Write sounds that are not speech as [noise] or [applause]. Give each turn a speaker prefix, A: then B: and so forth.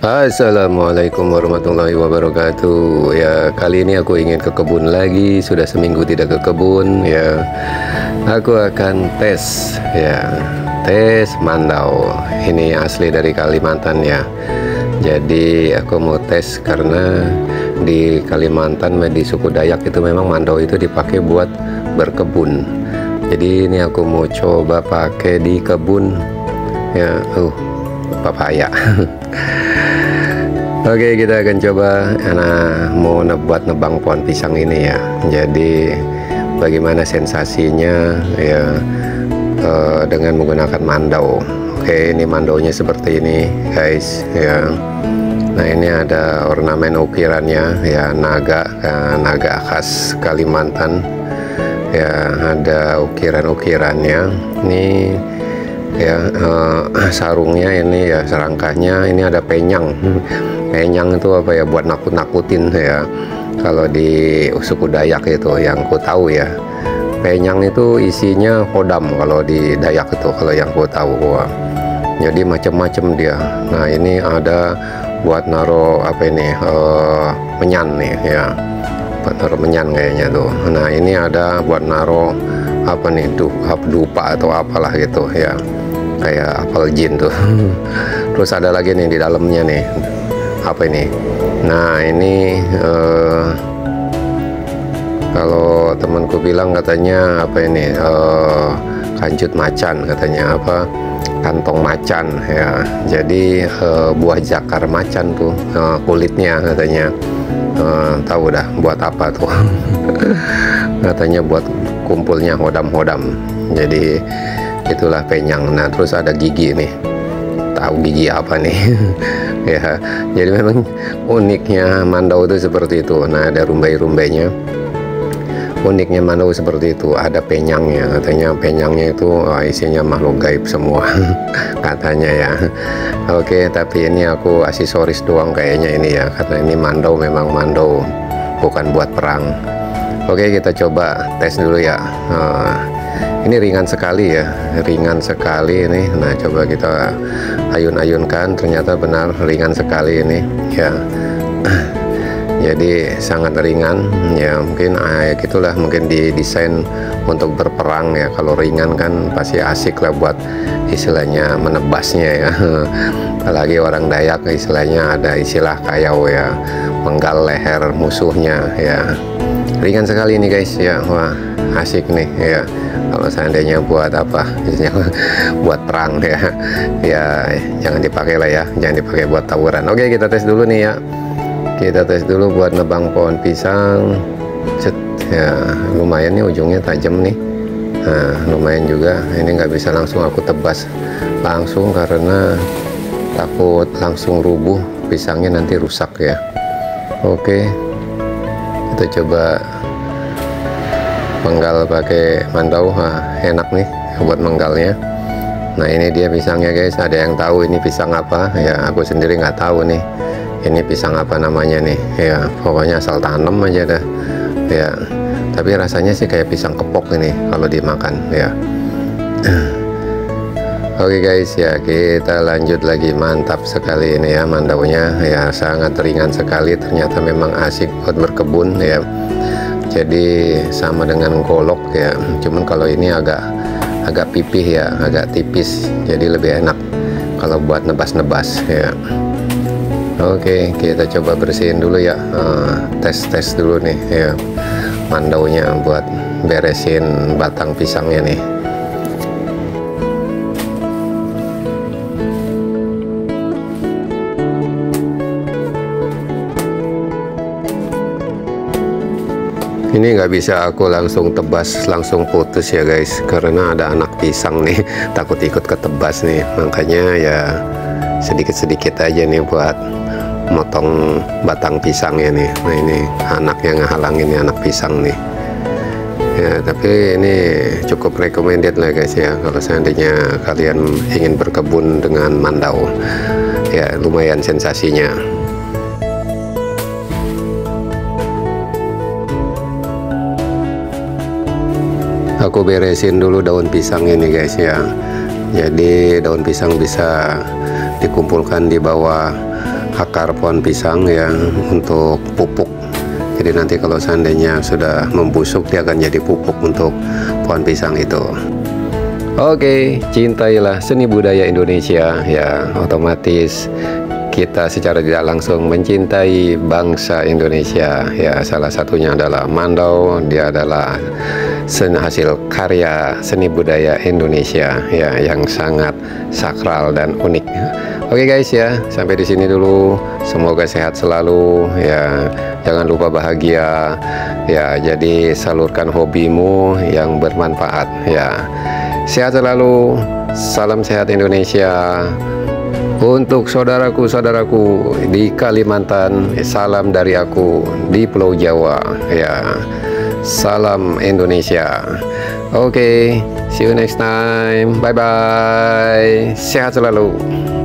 A: Assalamualaikum warahmatullahi wabarakatuh. Ya kali ini aku ingin ke kebun lagi. Sudah seminggu tidak ke kebun Ya. Aku akan tes Ya. Tes mandau. Ini asli dari Kalimantan ya. Jadi aku mau tes karena Di Kalimantan Di suku Dayak itu memang mandau itu dipakai buat berkebun. Jadi ini aku mau coba pakai di kebun. Ya uh papaya [laughs] Oke kita akan coba. Ana mau nebuat nebang pohon pisang ini ya. Jadi bagaimana sensasinya? Ya uh, dengan menggunakan mandau. Oke ini mandaunya seperti ini guys ya. Nah ini ada ornamen ukirannya ya naga uh, naga khas Kalimantan. Ya ada ukiran-ukirannya. Ini ya uh, [clears throat] sarungnya ini ya serangkanya. Ini ada penyang. [laughs] Penyang itu apa ya buat nakut-nakutin ya. Kalau di suku Dayak itu yang ku tahu ya. Penyang itu isinya kodam kalau di Dayak itu kalau yang ku tahu. Gua jadi macam-macam dia. Nah ini ada buat naro apa ini uh, menyan nih ya. Buat naro menyan kayaknya tuh. Nah ini ada buat naro apa nih dupa atau apalah gitu ya kayak apel jin tuh. [laughs] Terus ada lagi nih di dalamnya nih. Apa ini? Nah ini uh, kalau temanku bilang katanya apa ini uh, kancut macan katanya apa kantong macan ya. Jadi uh, buah jakar macan tuh uh, kulitnya katanya. Uh, tahu dah buat apa tuh. [laughs] Katanya buat kumpulnya hodam-hodam. Jadi itulah penyang. Nah terus ada gigi nih. Tahu gigi apa nih? [laughs] Ya jadi memang uniknya mandau itu seperti itu. Nah ada rumbai-rumbainya. Uniknya mandau seperti itu. Ada penyangnya. Katanya penyangnya itu oh, isinya makhluk gaib semua. [laughs] Katanya ya. Oke tapi ini aku aksesoris doang kayaknya ini ya. Karena ini mandau memang mandau bukan buat perang. Oke kita coba tes dulu ya. Uh, ini ringan sekali ya ringan sekali ini. Nah coba kita ayun-ayunkan ternyata benar ringan sekali ini ya. [clears throat] Jadi sangat ringan ya. Mungkin ah, gitulah mungkin didesain untuk berperang ya. Kalau ringan kan pasti asik lah buat istilahnya menebasnya ya. [laughs] Apalagi orang Dayak istilahnya ada istilah kayau ya. Menggal leher musuhnya ya. Ringan sekali ini guys ya. Wah asik nih ya kalau seandainya buat apa? [laughs] Buat perang ya ya jangan dipakai lah ya. Jangan dipakai buat tawuran. Oke kita tes dulu nih ya. Kita tes dulu buat nebang pohon pisang. Cet, ya lumayan nih ujungnya tajam nih. Nah lumayan juga. Ini nggak bisa langsung aku tebas langsung karena takut langsung rubuh pisangnya nanti rusak ya. Oke kita coba menggal pakai mandau nah, enak nih buat menggalnya. Nah ini dia pisangnya guys. Ada yang tahu ini pisang apa? Ya aku sendiri nggak tahu nih. Ini pisang apa namanya nih? Ya pokoknya asal tanam aja dah. Ya tapi rasanya sih kayak pisang kepok ini kalau dimakan ya. [clears throat] Oke okay guys ya kita lanjut lagi. Mantap sekali ini ya mandaunya. Ya sangat ringan sekali. Ternyata memang asik buat berkebun ya jadi sama dengan golok ya. Cuman kalau ini agak agak pipih ya agak tipis. Jadi lebih enak kalau buat nebas-nebas ya. Oke kita coba bersihin dulu ya. Tes-tes uh, dulu nih ya. Mandaunya buat beresin batang pisangnya nih ini nggak bisa aku langsung tebas langsung putus ya guys. Karena ada anak pisang nih [laughs] takut ikut ketebas nih. Makanya ya sedikit-sedikit aja nih buat motong batang pisangnya nih. Nah ini anak yang ngehalangin nih anak pisang nih. Ya tapi ini cukup recommended lah guys ya. Kalau seandainya kalian ingin berkebun dengan mandau ya lumayan sensasinya aku beresin dulu daun pisang ini guys ya. Jadi daun pisang bisa dikumpulkan di bawah akar pohon pisang ya untuk pupuk. Jadi nanti kalau seandainya sudah membusuk dia akan jadi pupuk untuk pohon pisang itu. Oke, cintailah seni budaya Indonesia ya, otomatis kita secara tidak langsung mencintai bangsa Indonesia ya. Salah satunya adalah Mandau dia adalah hasil karya seni budaya Indonesia ya yang sangat sakral dan unik. Oke guys ya sampai di sini dulu. Semoga sehat selalu ya. Jangan lupa bahagia ya. Jadi salurkan hobimu yang bermanfaat ya. Sehat selalu, salam sehat Indonesia. Untuk saudaraku-saudaraku di Kalimantan, salam dari aku di Pulau Jawa. Ya, salam Indonesia. Oke, okay, see you next time. Bye bye. Sehat selalu.